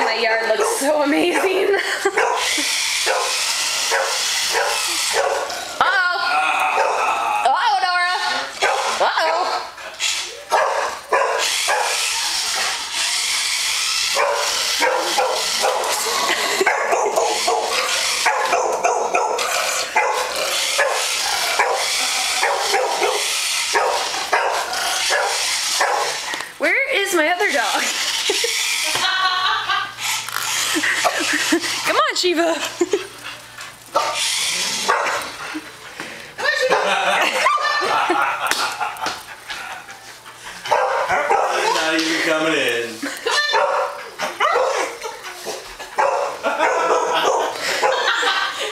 my yard looks so amazing. Shiva. Not even coming in.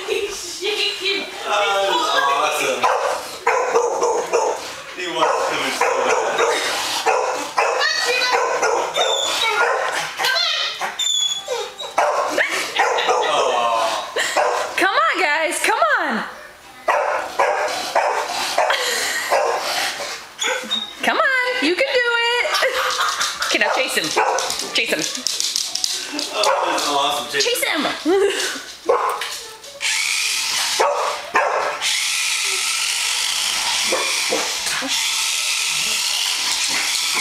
He's shaking. Awesome. He wants to come in so bad. Oh, Come on, guys. Come on. Come on. You can do it. Okay, now chase him. Chase him. oh, awesome. Chase him.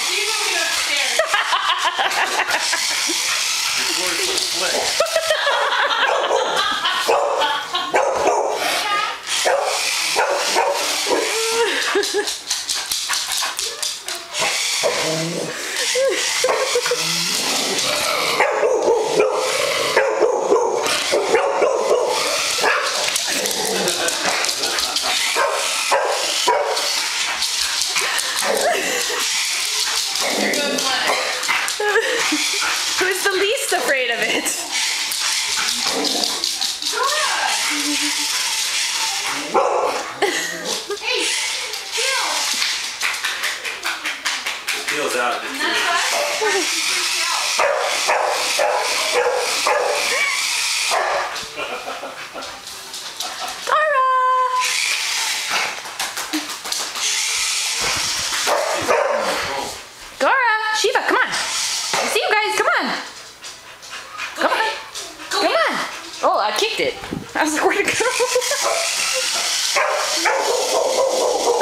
She's moving upstairs. Tara. Dora, Shiva, come on. I see you guys. Come on. Come on. Come on. Oh, I kicked it. I was like, where'd it go?